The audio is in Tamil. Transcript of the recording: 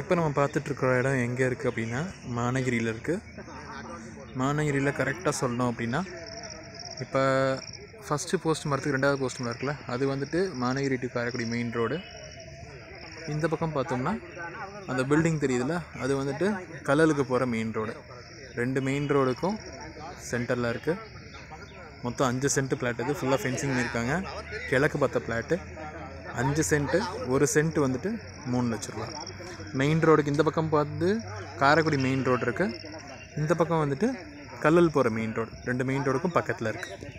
இப்போ நம்ம பார்த்துட்ருக்குற இடம் எங்கே இருக்குது அப்படின்னா மானகிரியில் இருக்குது. மானகிரியில் கரெக்டாக சொல்லணும் அப்படின்னா இப்போ ஃபஸ்ட்டு போஸ்ட் மரத்துக்கு ரெண்டாவது போஸ்ட் மரம் இருக்குல்ல அது வந்துட்டு Managiri to Karaikudi main road இந்த பக்கம் பார்த்தோம்னா அந்த பில்டிங் தெரியுதுல்ல அது வந்துட்டு கல்லலுக்கு போகிற மெயின் ரோடு ரெண்டு மெயின் ரோடுக்கும் சென்டரில் இருக்குது மொத்தம் அஞ்சு சென்ட் பிளாட் இது. ஃபுல்லாக ஃபென்சிங் பண்ணியிருக்காங்க. கிழக்கு பார்த்த பிளாட்டு அஞ்சு சென்ட்டு ஒரு சென்ட் வந்துட்டு மூணு லட்ச ரூபா. மெயின் ரோடுக்கு இந்த பக்கம் பார்த்து காரைக்குடி மெயின் ரோடு இருக்குது இந்த பக்கம் வந்துட்டு கல்லல் போகிற மெயின் ரோடு ரெண்டு மெயின் ரோடுக்கும் பக்கத்தில் இருக்குது